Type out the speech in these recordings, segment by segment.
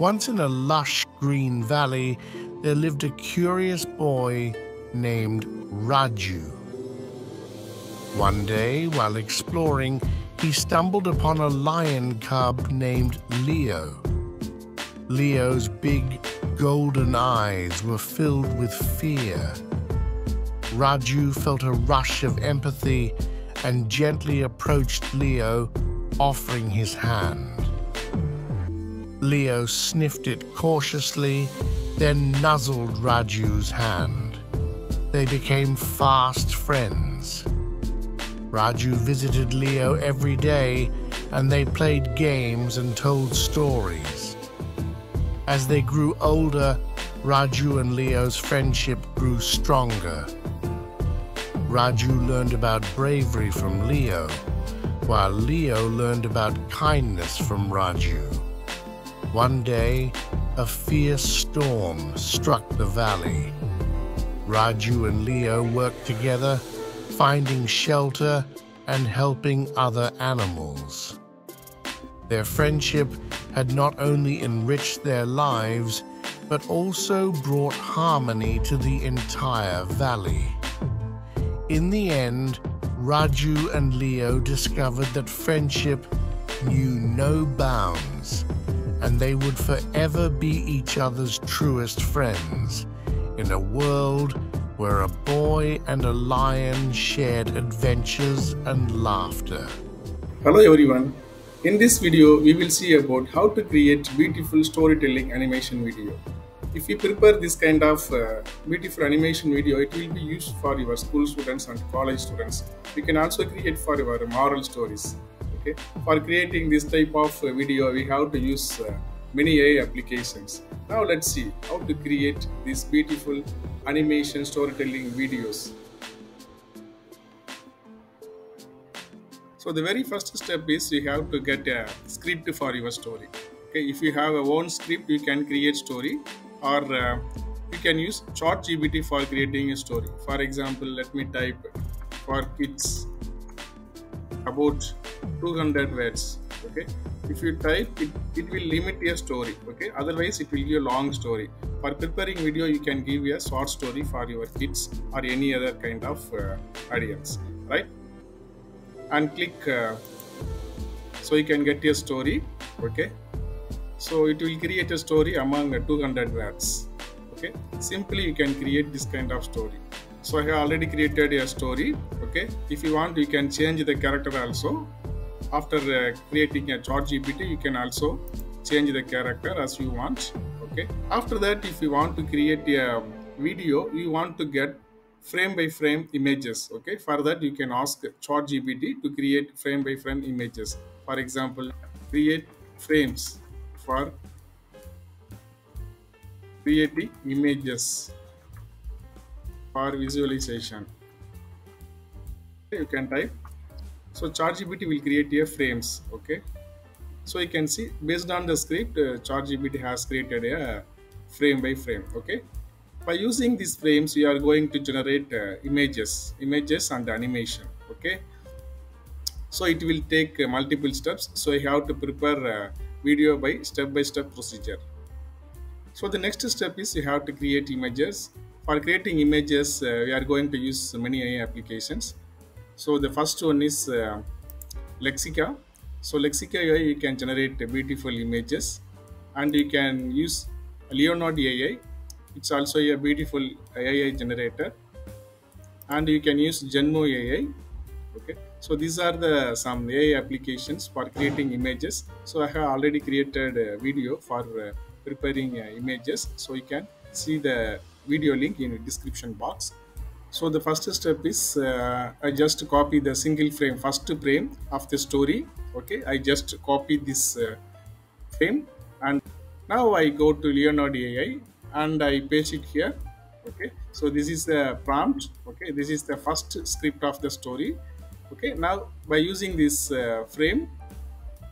Once in a lush green valley, there lived a curious boy named Raju. One day, while exploring, he stumbled upon a lion cub named Leo. Leo's big golden eyes were filled with fear. Raju felt a rush of empathy and gently approached Leo, offering his hand. Leo sniffed it cautiously, then nuzzled Raju's hand. They became fast friends. Raju visited Leo every day and they played games and told stories. As they grew older, Raju and Leo's friendship grew stronger. Raju learned about bravery from Leo, while Leo learned about kindness from Raju. One day, a fierce storm struck the valley. Raju and Leo worked together, finding shelter and helping other animals. Their friendship had not only enriched their lives, but also brought harmony to the entire valley. In the end, Raju and Leo discovered that friendship knew no bounds, and they would forever be each other's truest friends in a world where a boy and a lion shared adventures and laughter. Hello everyone. In this video, we will see about how to create beautiful storytelling animation video if you prepare this kind of uh, beautiful animation video it will be used for your school students and college students you can also create for your moral stories okay? For creating this type of uh, video we have to use uh, many AI applications. Now let's see how to create these beautiful animation storytelling videos. So the very first step is you have to get a script for your story okay? If you have a own script you can create story or uh, you can use ChatGPT for creating a story. For example, let me type for kids about 200 words. Okay, if you type it, it will limit your story. Okay, otherwise it will be a long story. For preparing video, you can give a short story for your kids or any other kind of uh, audience, right? And click uh, so you can get your story. Okay, so it will create a story among 200 words okay simply you can create this kind of story so i have already created a story okay if you want you can change the character also after uh, creating a chat gpt you can also change the character as you want okay? After that if you want to create a video you want to get frame by frame images okay? For that you can ask chat gpt to create frame by frame images. For example create frames for creating images for visualization. You can type so ChatGPT will create a frames okay so you can see based on the script uh, ChatGPT has created a frame by frame okay by using these frames we are going to generate uh, images images and animation okay so it will take uh, multiple steps so you have to prepare uh, video by step-by-step -step procedure. So the next step is you have to create images. For creating images, uh, we are going to use many AI applications. So the first one is uh, Lexica. So Lexica AI, you can generate beautiful images and you can use Leonardo AI. It's also a beautiful AI generator. And you can use Genmo AI. Okay so these are the some AI applications for creating images. So I have already created a video for uh, preparing uh, images. So you can see the video link in the description box. So the first step is uh, I just copy the single frame, first frame of the story. Okay, I just copy this uh, frame and now I go to Leonardo AI and I paste it here. Okay, so this is the prompt. Okay, this is the first script of the story okay now by using this uh, frame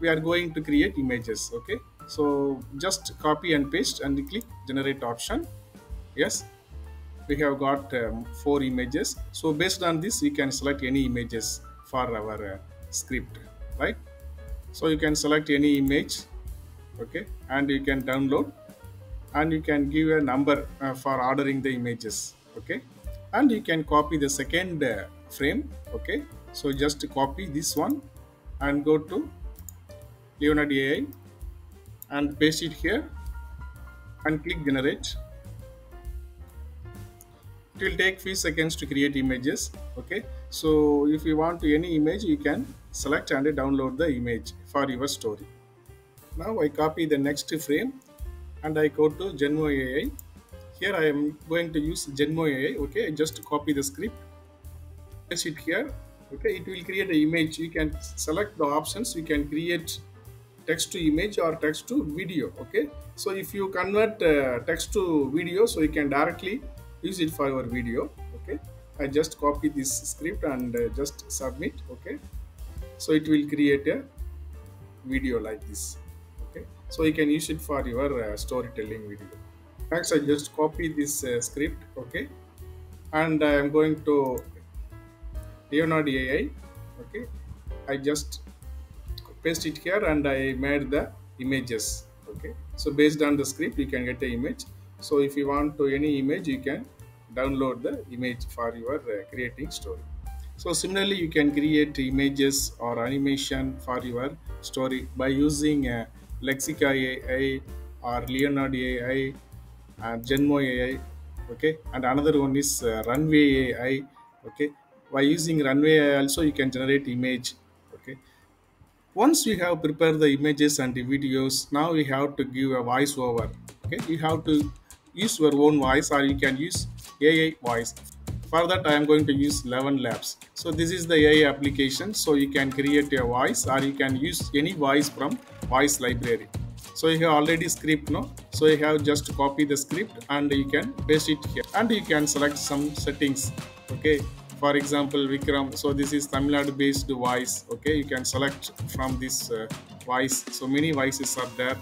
we are going to create images okay so just copy and paste and click generate option yes we have got um, four images. So based on this we can select any images for our uh, script right? So you can select any image okay and you can download. And you can give a number uh, for ordering the images okay? And you can copy the second uh, frame okay? So just copy this one and go to Leonardo AI and paste it here and click generate will take few seconds to create images okay? So if you want any image you can select and download the image for your story. Now i copy the next frame and i go to genmo ai here i am going to use genmo ai okay? I just copy the script paste it here okay? It will create an image. You can select the options. You can create text to image or text to video okay? So if you convert uh, text to video so you can directly use it for your video okay? I just copy this script and uh, just submit okay? So it will create a video like this okay? So you can use it for your uh, storytelling video. Next i just copy this uh, script okay? And i am going to leonardo ai okay? I just paste it here and i made the images okay? So based on the script you can get the image so if you want to any image you can download the image for your uh, creating story. So similarly you can create images or animation for your story by using uh, lexica ai or leonardo ai and genmo ai okay? And another one is uh, runway ai okay? By using runway ai also you can generate image okay? Once we have prepared the images and the videos now we have to give a voice over okay? You have to use your own voice or you can use ai voice. For that i am going to use 11 labs. So this is the ai application. So you can create a voice or you can use any voice from voice library. So you have already script no? So you have just copy the script and you can paste it here. And you can select some settings okay? For example vikram so this is tamil nadu based voice okay? You can select from this uh, voice. So many voices are there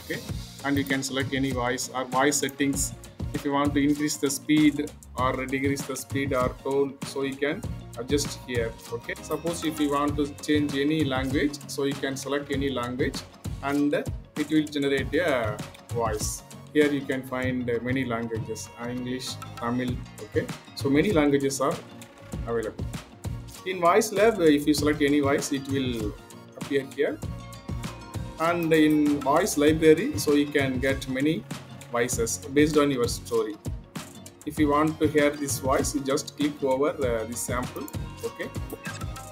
okay and you can select any voice or voice settings. If you want to increase the speed or decrease the speed or tone so you can adjust here okay? Suppose if you want to change any language so you can select any language and it will generate a voice. Here you can find many languages english tamil okay? So many languages are available. In voice lab if you select any voice it will appear here and in voice library so you can get many voices based on your story. If you want to hear this voice you just click over uh, this sample okay?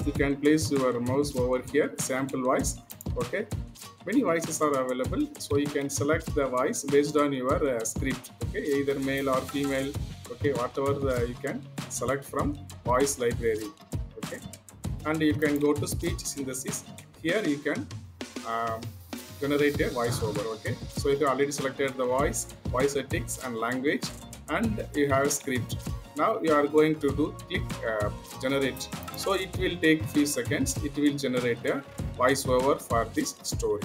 You can place your mouse over here sample voice okay? Many voices are available so you can select the voice based on your uh, script okay? Either male or female okay? Whatever uh, you can select from voice library okay? And you can go to speech synthesis. Here you can um, generate a voiceover okay? So you have already selected the voice voice settings and language and you have script. Now you are going to do click uh, generate. So it will take few seconds. It will generate a voiceover for this story.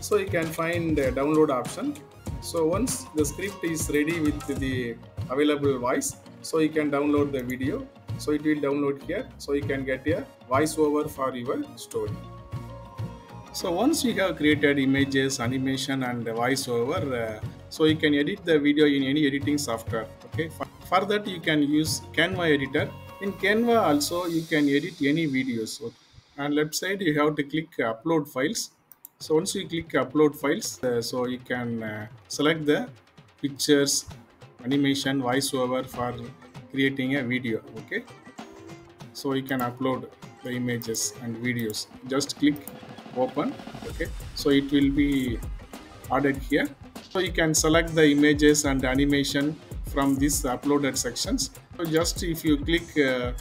So you can find the download option. So once the script is ready with the available voice so you can download the video. So it will download here. So you can get a voiceover for your story so once you have created images animation and voiceover uh, so you can edit the video in any editing software okay? For, for that you can use canva editor. In canva also you can edit any videos. Okay. and left side you have to click upload files. So once you click upload files uh, so you can uh, select the pictures animation voiceover for creating a video okay? So you can upload the images and videos. Just click open okay? So it will be added here. So you can select the images and animation from this uploaded sections. So just if you click uh,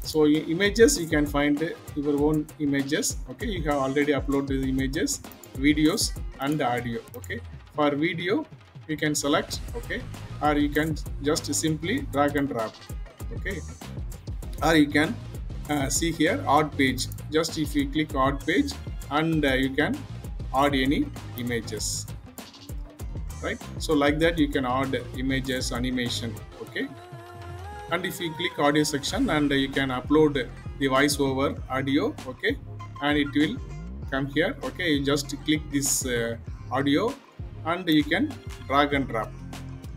so images you can find your own images okay? You have already uploaded images videos and audio okay? For video you can select okay? Or you can just simply drag and drop okay? Or you can uh, see here odd page. Just if you click odd page and uh, you can add any images. Right? So like that you can add images animation. Okay? And if you click audio section and you can upload the voice over audio. Okay? And it will come here. Okay? You just click this uh, audio and you can drag and drop.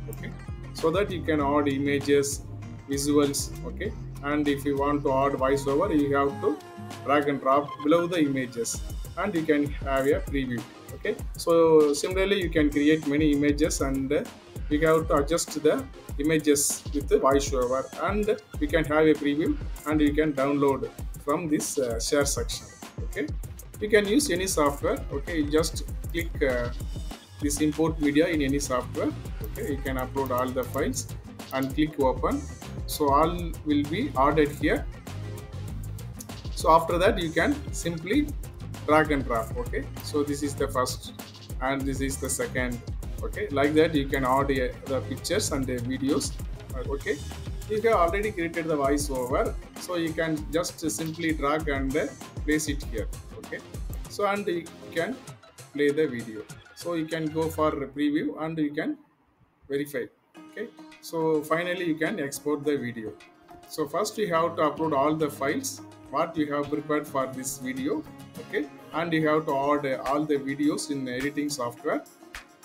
Okay? So that you can add images visuals. Okay? And if you want to add voiceover you have to drag and drop below the images and you can have a preview okay? So similarly you can create many images and uh, you have to adjust the images with the voiceover and we can have a preview and you can download from this uh, share section okay? You can use any software okay? You just click uh, this import media in any software okay? You can upload all the files and click open. So all will be added here. So after that you can simply drag and drop okay? So this is the first and this is the second okay? Like that you can add uh, the pictures and the videos uh, okay? You have already created the voiceover so you can just simply drag and uh, place it here okay? So and you can play the video. So you can go for preview and you can verify okay? So finally you can export the video. So first you have to upload all the files what you have prepared for this video okay? And you have to add all the videos in editing software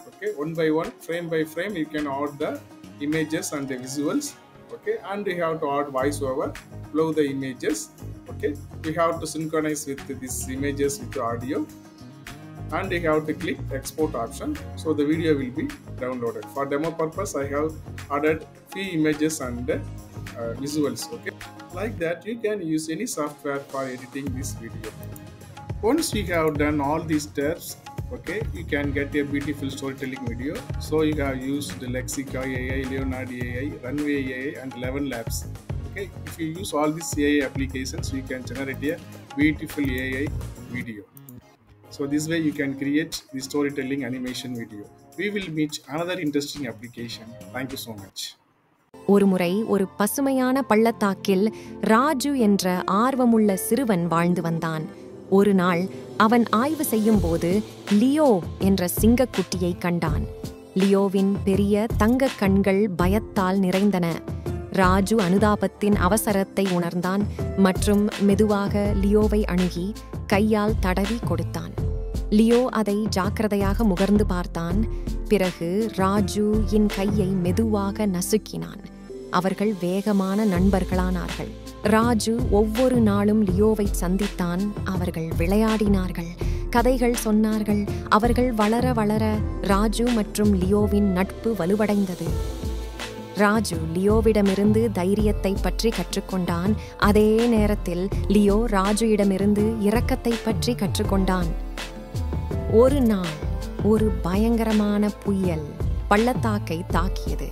okay? One by one frame by frame you can add the images and the visuals okay? And you have to add voiceover below the images okay? You have to synchronize with these images with the audio. And you have to click export option so the video will be downloaded. For demo purpose i have added few images and uh, visuals okay? Like that you can use any software for editing this video. Once you have done all these steps okay you can get a beautiful storytelling video. So you have used the lexica ai leonardo ai runway ai and 11 labs okay? If you use all these ai applications you can generate a beautiful ai video. So this way you can create the storytelling animation video. We will meet another interesting application. Thank you so much ஒருமுறை ஒரு பசுமையான பள்ளத்தாக்கில் ராஜு என்ற ஆர்வமுள்ள சிறுவன் வாழ்ந்து வந்தான். ஒரு நாள் அவன் ஆய்வு செய்யும்போது லியோ என்ற சிங்கக்குட்டியை கண்டான். லியோவின் பெரிய தங்கக் கண்கள் பயத்தால் நிறைந்தன. ராஜு அனுதாபத்தின் அவசரத்தை உணர்ந்தான் மற்றும் மெதுவாக லியோவை அணுகி கையால் தடவி கொடுத்தான். லியோ அதை ஜாக்கிரதையாக முகர்ந்து பார்த்தான். பிறகு ராஜு என் கையை மெதுவாக நசுக்கினான். அவர்கள் வேகமான நண்பர்களானார்கள். ராஜு ஒவ்வொரு நாளும் லியோவை சந்தித்தான். அவர்கள் விளையாடினார்கள். கதைகள் சொன்னார்கள். அவர்கள் வளர வளர ராஜு மற்றும் லியோவின் நட்பு வலுவடைந்தது. ராஜு லியோவிடமிருந்து தைரியத்தை பற்றி கற்றுக்கொண்டான். அதே நேரத்தில் லியோ ராஜுயிடமிருந்து இரக்கத்தை பற்றி கற்றுக்கொண்டான். ஒரு நாள் ஒரு பயங்கரமான புயல் பள்ளத்தாக்கை தாக்கியது.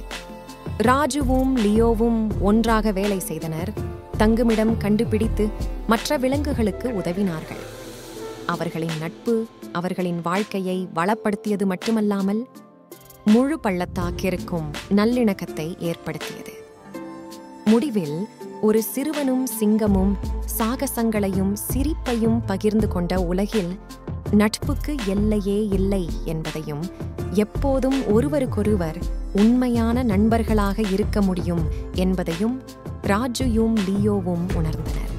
ராஜுவும் லியோவும் ஒன்றாக வேலை செய்தனர். தங்குமிடம் கண்டுபிடித்து மற்ற விலங்குகளுக்கு உதவினார்கள். அவர்களின் நட்பு அவர்களின் வாழ்க்கையை வளப்படுத்தியது மட்டுமல்லாமல் முழு பள்ளத்தாக்கிற்கும் நல்லிணக்கத்தை ஏற்படுத்தியது. முடிவில் ஒரு சிறுவனும் சிங்கமும் சாகசங்களையும் சிரிப்பையும் பகிர்ந்து கொண்ட உலகில் நட்புக்கு எல்லையே இல்லை என்பதையும் எப்போதும் ஒருவருக்கொருவர் உண்மையான நண்பர்களாக இருக்க முடியும் என்பதையும் ராஜுயும் லியோவும் உணர்ந்தனர்.